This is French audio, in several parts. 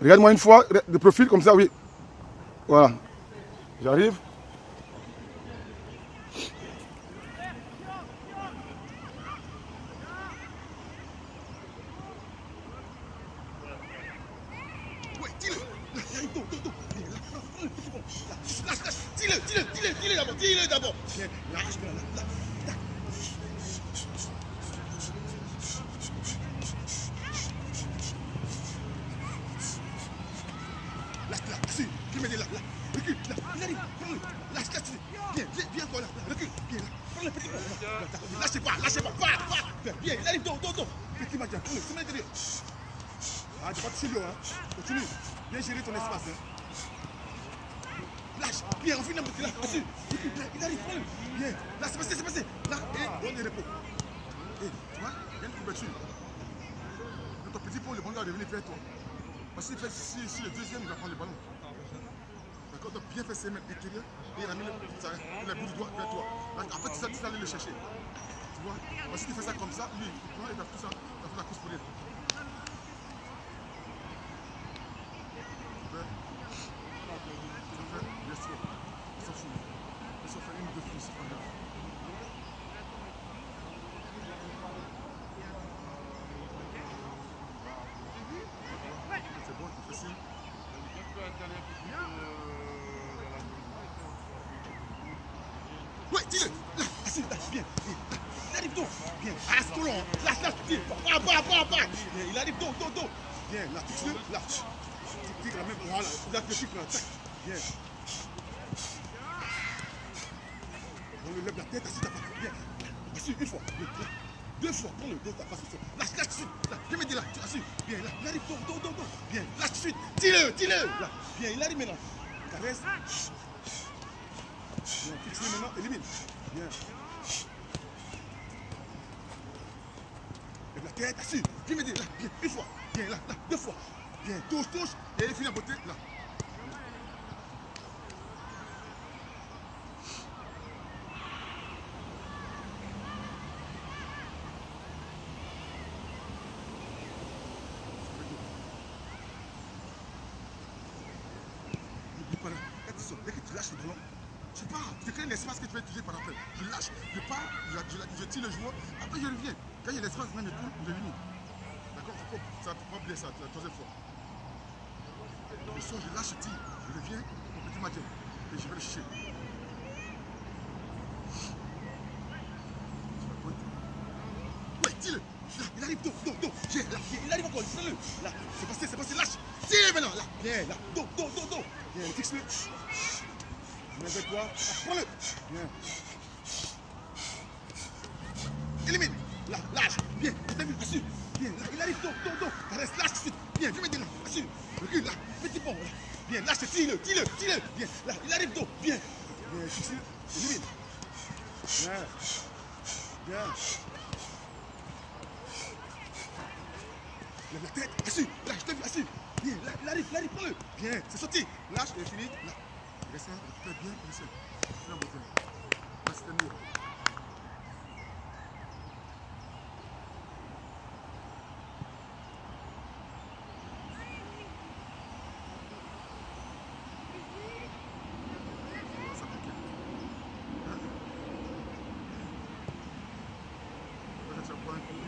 Regarde-moi une fois, de profil comme ça, oui. Voilà. J'arrive. Dis-le Dis-le, d'abord, dis-le d'abord là, là, là, là là, assis, viens m'aider là, là Recule, là, il arrive, prends-le Lâche, lâche, viens, viens, encore là, là, recule, viens là Prends le petit là, là, là, lâchez pas, lâchez pas, pas, pas Viens, ah, tu vas hein. Continue. Viens gérer ton espace, hein. Lâche. Viens, on finit petit là. Assis. Il arrive. Viens. Là, c'est c'est passé. Là. Et, tu vois, il le va toi. Parce fait si, si le deuxième, il va prendre le ballon. D'accord Donc, bien faire ses mains intérieures et il a mis le, ça, le bout du doigt vers toi. Là, en fait, tu aller le chercher. Tu vois? Parce que si tu fais ça comme ça, lui, tu il va tout ça, il va faire la course pour lui. Ouais, dis-le Là, viens Il arrive donc ah, c'est trop long. Lâche, lâche, tire Pas, pas, pas, pas Viens, il arrive donc, donc, donc Viens, là, là Tire la même, voilà Là, tu piques, Viens On le lève la tête, assis, t'as pas Viens Assis, une fois, deux fois, prends le dos, t'as pas suite. Lâche, lâche tout suite. Là, viens m'aider là. Tu assis. Viens, là. Il arrive, donc, donc, donc, donc. Viens, lâche tout suite. Tire-le, tire-le. Là, viens, il arrive maintenant. Caresse. Viens, fixe-le maintenant, élimine. Viens. La tête, assis. Viens m'aider, là, viens, une fois. Viens, là, là, deux fois. Viens, touche, touche. Et il finit en beauté, là. Là. Tu pars. Tu crées un espace que tu vas utiliser par après. Je lâche, je pars, je, je, je tire le joueur. Après, je reviens. Quand il y a l'espace, même le tour, je reviens. D'accord Ça ne pas oublier ça, la troisième fois. Je sors, je lâche, je tire. Je reviens, mon petit Mathieu. Et je vais le chercher. Ouais, tire-le. Il arrive, dos, dos, dos. Il arrive encore, tire-le. Là, c'est passé, c'est passé, lâche. Tire maintenant, là. Viens, là, dos, dos, dos, dos. Viens, fixe-le. Viens avec toi. Prends-le. Viens. Élimine. Là, lâche. Viens, t'as vu, assis. Viens, là, il arrive, dos, dos, dos. Reste, lâche tout de suite. Viens, viens m'aider là, assis. Recule, là, petit pont, là. Viens, lâche, tire-le, tire-le, tire-le. Viens, là, il arrive, dos. Viens. Viens, fixe-le. Élimine. Viens. Viens. Lève la tête, assis, là, je t'ai vu, assis. Viens, là, il arrive, il arrive, prends-le. Viens, c'est sorti. Lâche, c'est fini. Là. Reste là, récupère bien, reste là. Là, mon frère. Là, c'est mieux. Ça va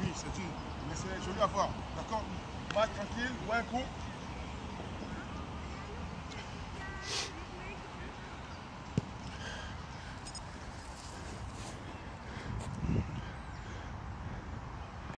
Oui, c'est dur, mais c'est joli à voir, d'accord? Pas tranquille, ouais un coup,